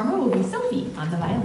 performer will be Sophie on the violin.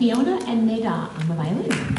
Fiona and Neda on the violin.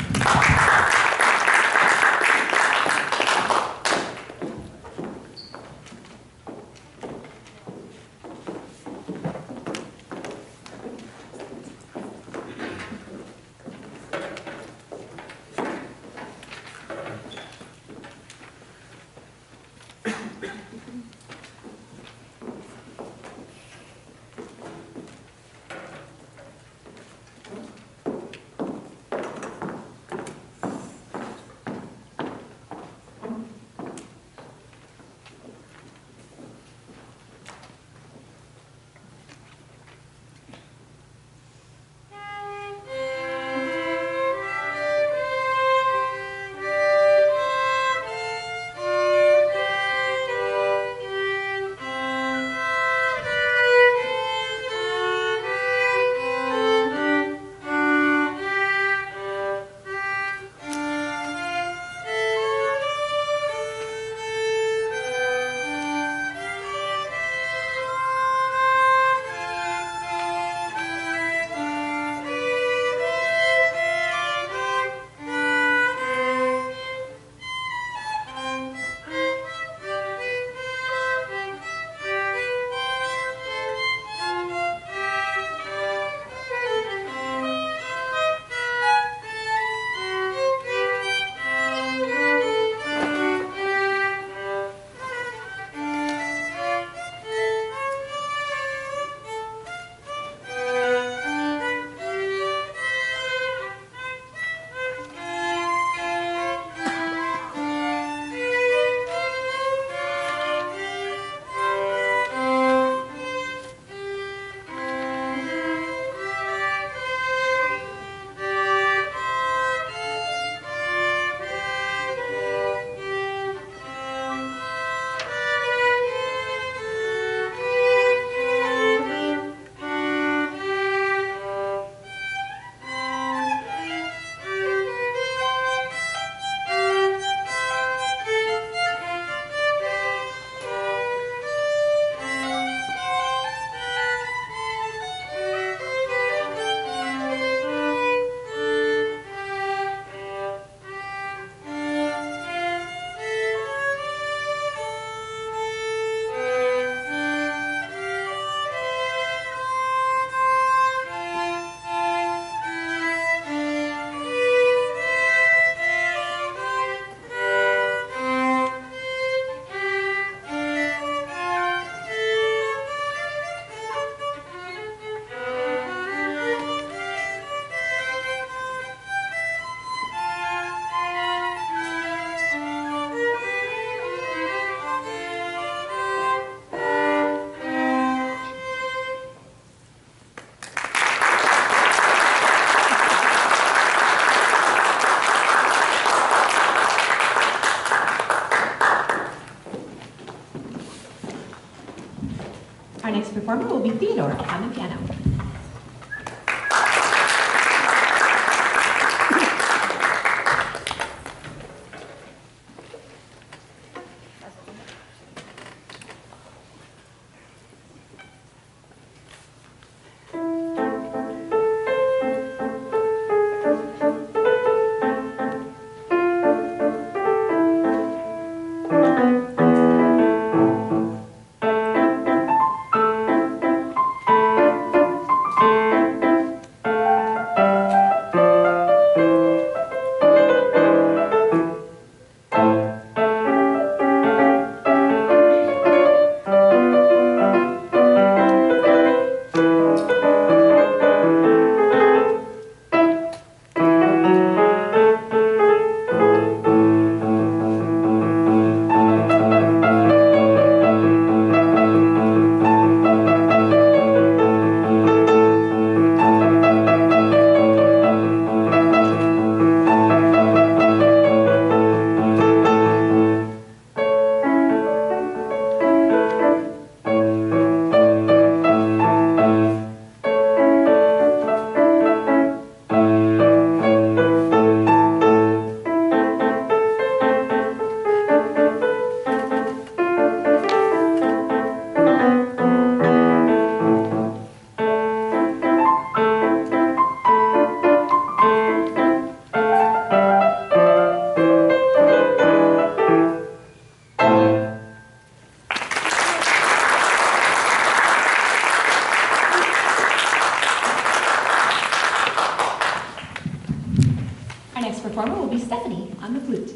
Performer will be Stephanie on the flute.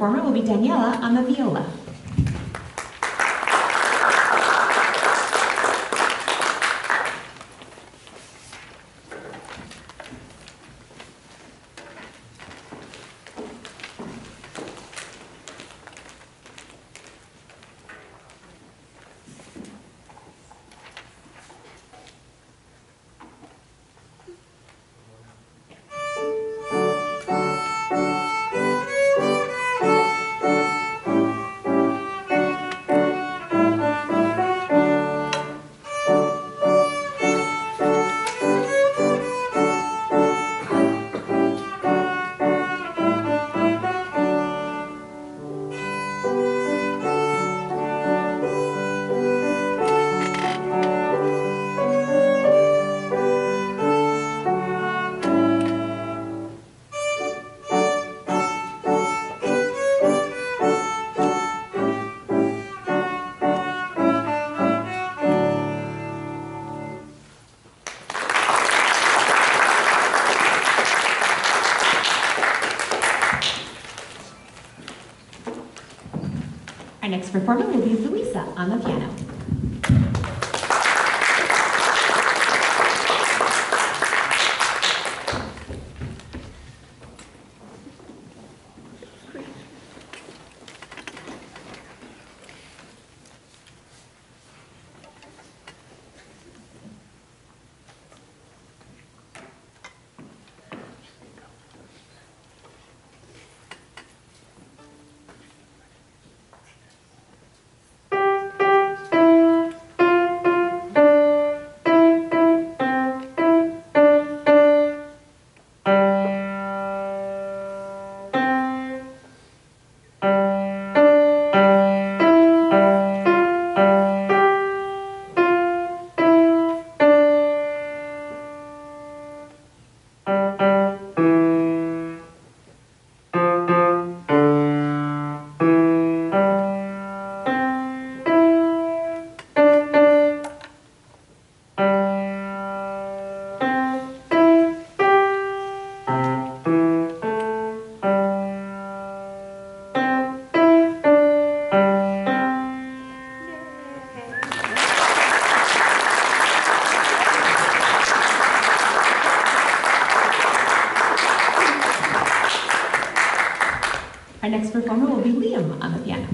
Performer will be Daniela on the viola. Next performer will be Luisa on the piano. Our next performer will be Liam on the piano.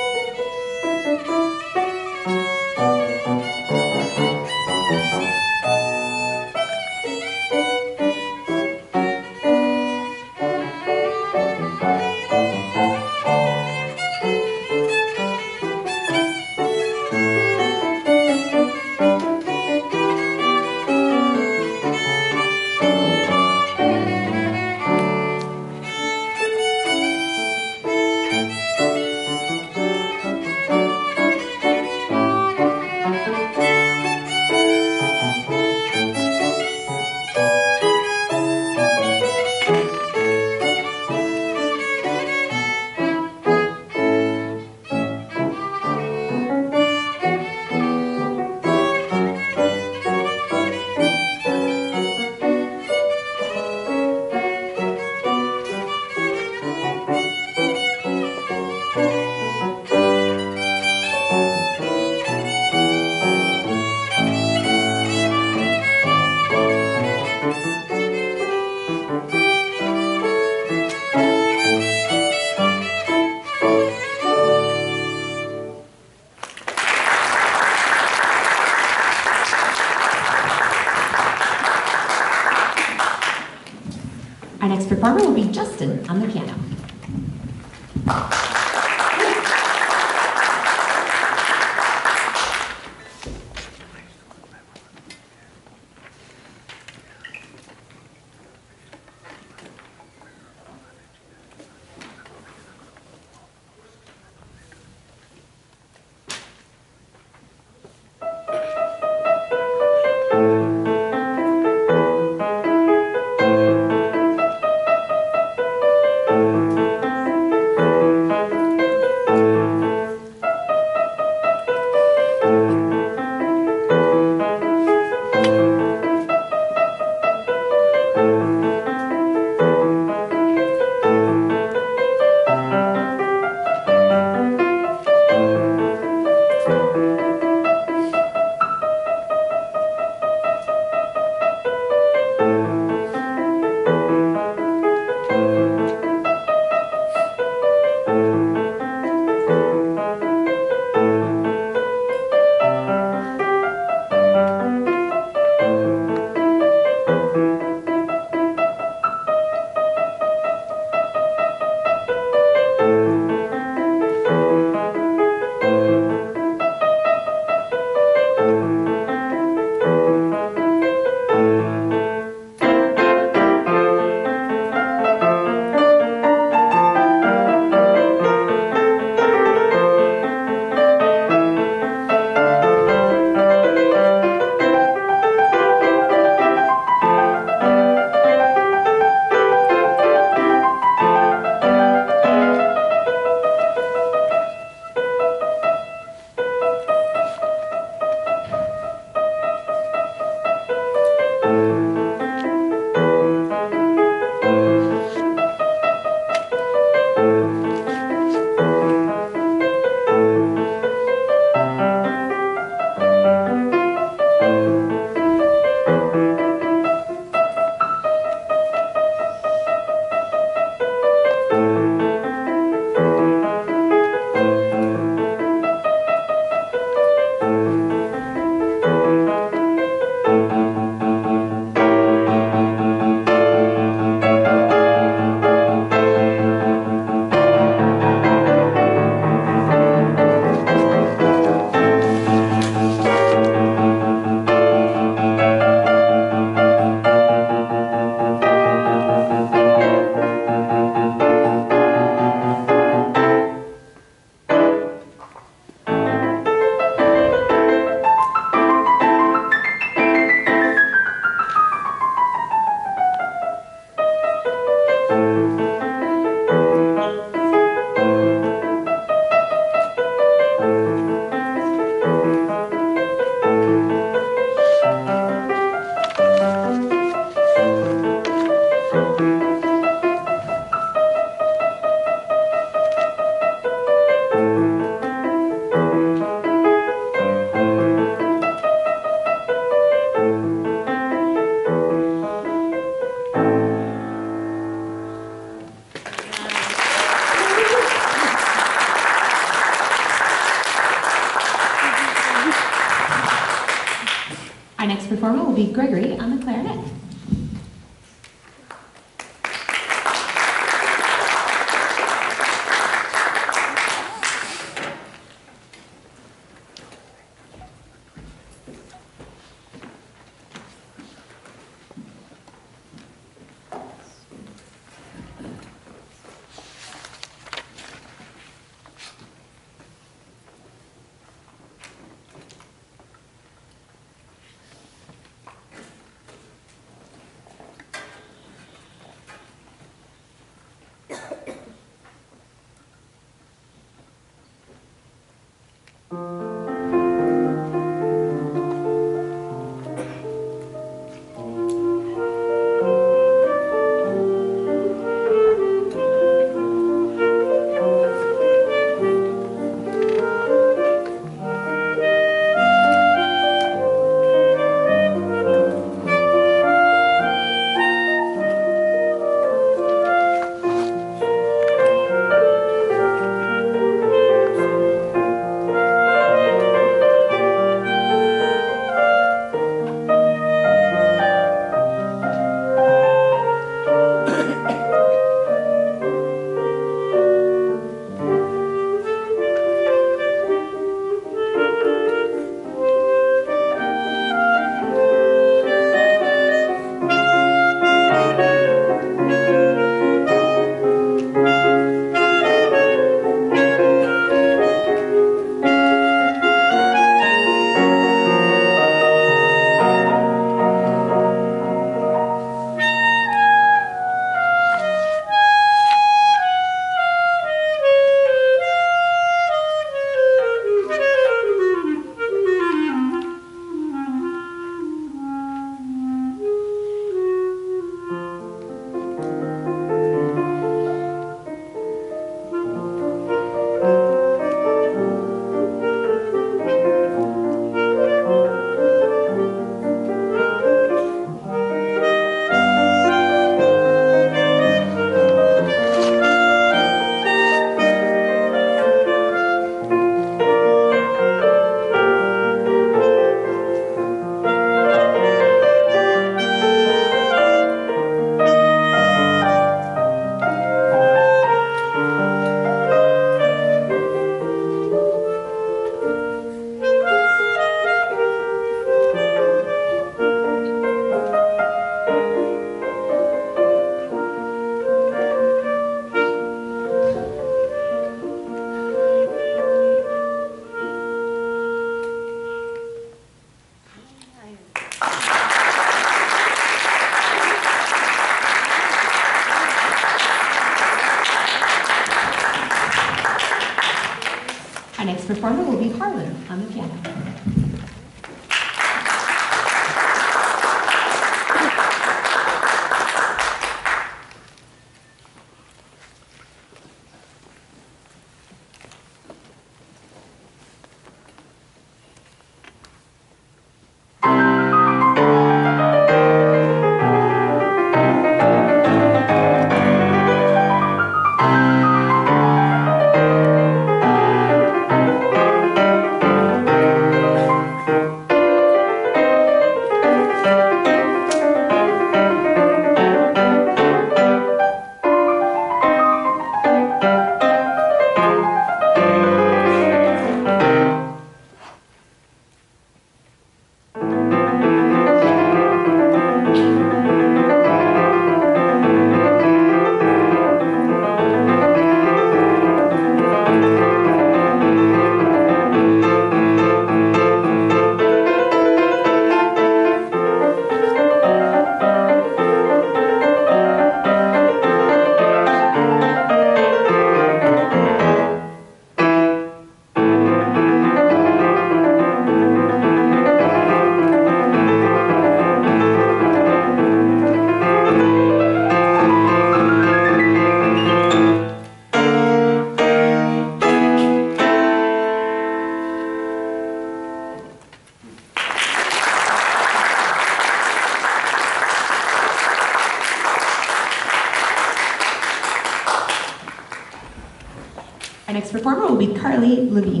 Next